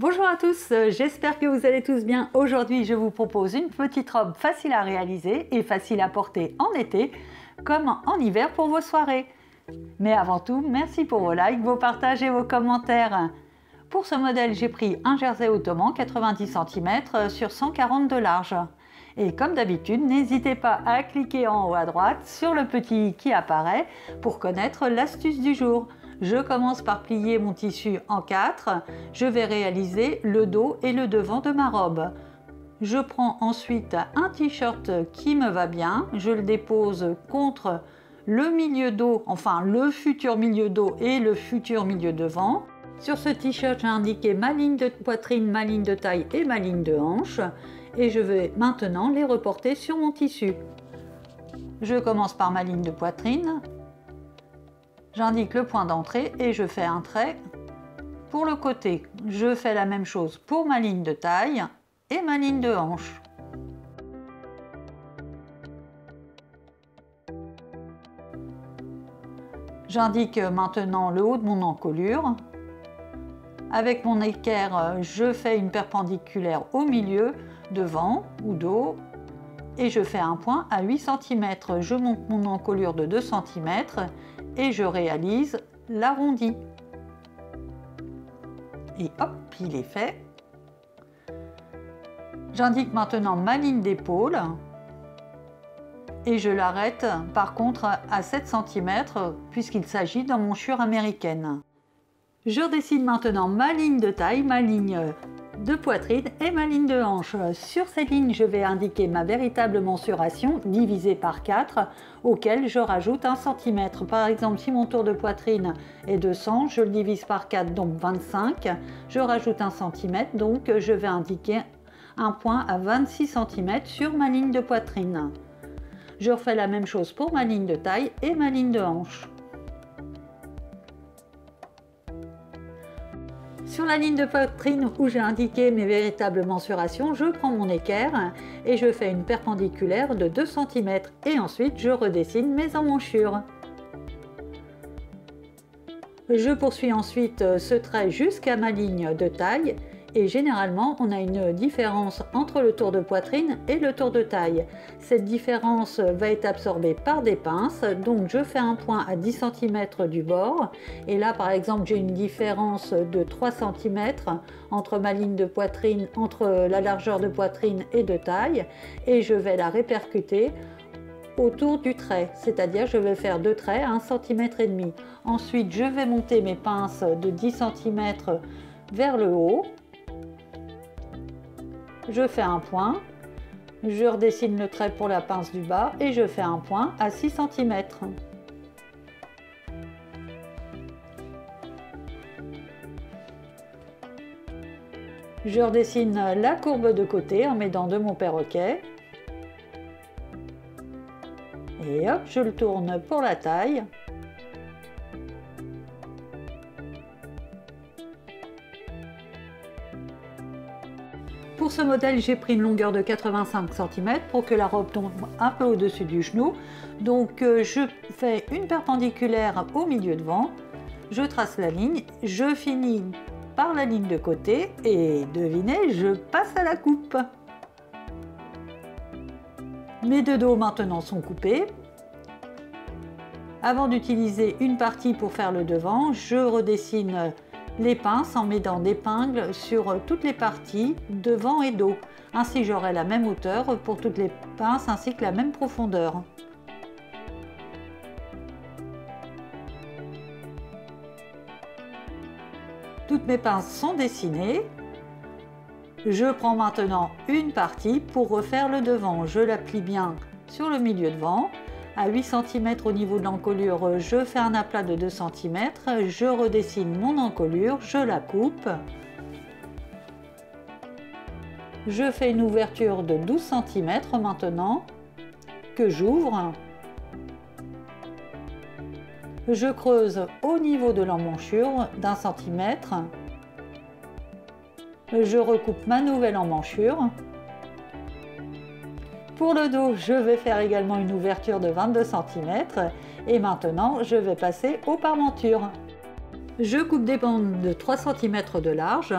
Bonjour à tous, j'espère que vous allez tous bien. Aujourd'hui, je vous propose une petite robe facile à réaliser et facile à porter en été comme en hiver pour vos soirées. Mais avant tout, merci pour vos likes, vos partages et vos commentaires. Pour ce modèle, j'ai pris un jersey ottoman 90 cm sur 140 de large. Et comme d'habitude, n'hésitez pas à cliquer en haut à droite sur le petit qui apparaît pour connaître l'astuce du jour. Je commence par plier mon tissu en quatre. Je vais réaliser le dos et le devant de ma robe. Je prends ensuite un t-shirt qui me va bien. Je le dépose contre le milieu dos, enfin le futur milieu dos et le futur milieu devant. Sur ce t-shirt, j'ai indiqué ma ligne de poitrine, ma ligne de taille et ma ligne de hanche. Et je vais maintenant les reporter sur mon tissu. Je commence par ma ligne de poitrine. J'indique le point d'entrée et je fais un trait pour le côté. Je fais la même chose pour ma ligne de taille et ma ligne de hanche. J'indique maintenant le haut de mon encolure. Avec mon équerre, je fais une perpendiculaire au milieu, devant ou dos, et je fais un point à 8 cm. Je monte mon encolure de 2 cm et je réalise l'arrondi. Et hop, il est fait. J'indique maintenant ma ligne d'épaule et je l'arrête par contre à 7 cm puisqu'il s'agit d'emmanchure américaine. Je dessine maintenant ma ligne de taille, ma ligne de poitrine et ma ligne de hanche. Sur cette ligne, je vais indiquer ma véritable mensuration divisée par 4 auquel je rajoute 1 cm. Par exemple, si mon tour de poitrine est de 100, je le divise par 4, donc 25. Je rajoute 1 cm, donc je vais indiquer un point à 26 cm sur ma ligne de poitrine. Je refais la même chose pour ma ligne de taille et ma ligne de hanche. Sur la ligne de poitrine où j'ai indiqué mes véritables mensurations, je prends mon équerre et je fais une perpendiculaire de 2 cm et ensuite je redessine mes emmanchures. Je poursuis ensuite ce trait jusqu'à ma ligne de taille et généralement on a une différence entre le tour de poitrine et le tour de taille. Cette différence va être absorbée par des pinces, donc je fais un point à 10 cm du bord et là par exemple j'ai une différence de 3 cm entre ma ligne de poitrine, entre la largeur de poitrine et de taille et je vais la répercuter autour du trait, c'est-à-dire je vais faire deux traits à 1 cm et demi. Ensuite, je vais monter mes pinces de 10 cm vers le haut je fais un point, je redessine le trait pour la pince du bas et je fais un point à 6 cm. Je redessine la courbe de côté en m'aidant de mon perroquet. Et hop, je le tourne pour la taille. Pour ce modèle, j'ai pris une longueur de 85 cm pour que la robe tombe un peu au-dessus du genou. Donc euh, je fais une perpendiculaire au milieu devant, je trace la ligne, je finis par la ligne de côté et devinez, je passe à la coupe. Mes deux dos maintenant sont coupés. Avant d'utiliser une partie pour faire le devant, je redessine les pinces en mettant d'épingles sur toutes les parties devant et dos. Ainsi j'aurai la même hauteur pour toutes les pinces ainsi que la même profondeur. Toutes mes pinces sont dessinées. Je prends maintenant une partie pour refaire le devant. Je la plie bien sur le milieu devant à 8 cm au niveau de l'encolure, je fais un aplat de 2 cm, je redessine mon encolure, je la coupe. Je fais une ouverture de 12 cm maintenant que j'ouvre. Je creuse au niveau de l'emmanchure d'un centimètre. Je recoupe ma nouvelle emmanchure. Pour le dos, je vais faire également une ouverture de 22 cm et maintenant je vais passer aux parmentures. Je coupe des bandes de 3 cm de large.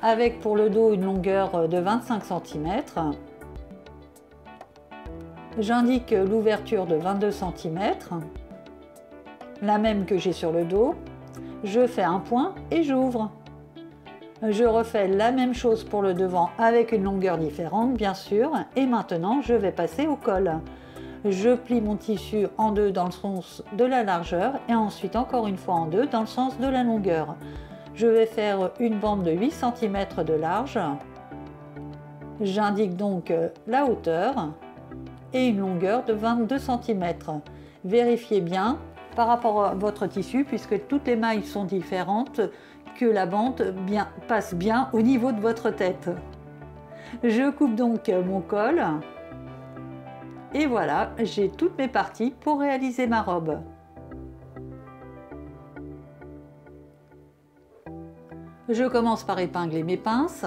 avec pour le dos une longueur de 25 cm. J'indique l'ouverture de 22 cm, la même que j'ai sur le dos. Je fais un point et j'ouvre. Je refais la même chose pour le devant avec une longueur différente bien sûr et maintenant je vais passer au col. Je plie mon tissu en deux dans le sens de la largeur et ensuite encore une fois en deux dans le sens de la longueur. Je vais faire une bande de 8 cm de large. J'indique donc la hauteur et une longueur de 22 cm. Vérifiez bien par rapport à votre tissu puisque toutes les mailles sont différentes la bande passe bien au niveau de votre tête. Je coupe donc mon col. Et voilà, j'ai toutes mes parties pour réaliser ma robe. Je commence par épingler mes pinces.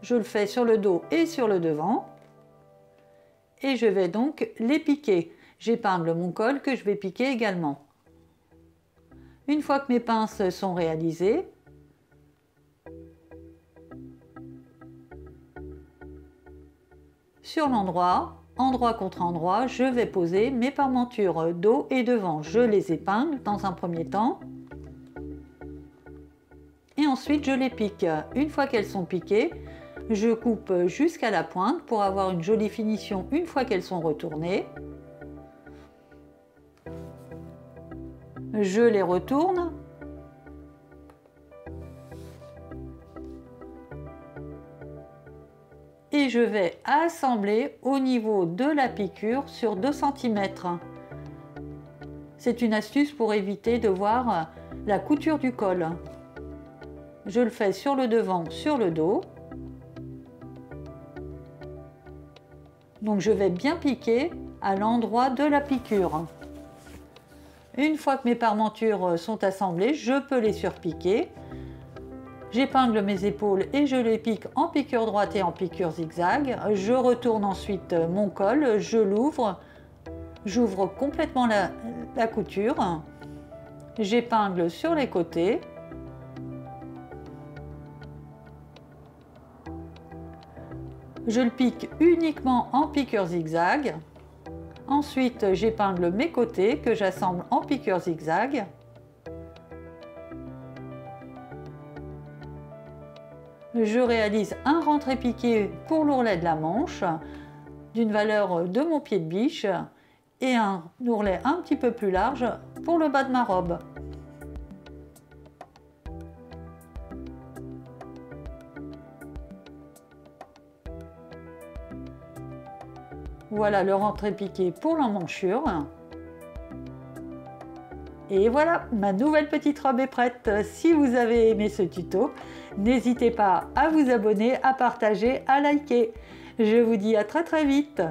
Je le fais sur le dos et sur le devant et je vais donc les piquer. J'épingle mon col que je vais piquer également. Une fois que mes pinces sont réalisées, sur l'endroit, endroit contre endroit, je vais poser mes parmentures dos et devant. Je les épingle dans un premier temps et ensuite je les pique. Une fois qu'elles sont piquées, je coupe jusqu'à la pointe pour avoir une jolie finition une fois qu'elles sont retournées. Je les retourne. Et je vais assembler au niveau de la piqûre sur 2 cm. C'est une astuce pour éviter de voir la couture du col. Je le fais sur le devant, sur le dos. Donc je vais bien piquer à l'endroit de la piqûre. Une fois que mes parmentures sont assemblées, je peux les surpiquer. J'épingle mes épaules et je les pique en piqûre droite et en piqûre zigzag. Je retourne ensuite mon col, je l'ouvre, j'ouvre complètement la, la couture. J'épingle sur les côtés Je le pique uniquement en piqueur zigzag. Ensuite, j'épingle mes côtés que j'assemble en piqueur zigzag. Je réalise un rentré piqué pour l'ourlet de la manche d'une valeur de mon pied de biche et un ourlet un petit peu plus large pour le bas de ma robe. Voilà le rentré piqué pour l'emmanchure. Et voilà, ma nouvelle petite robe est prête. Si vous avez aimé ce tuto, n'hésitez pas à vous abonner, à partager, à liker. Je vous dis à très très vite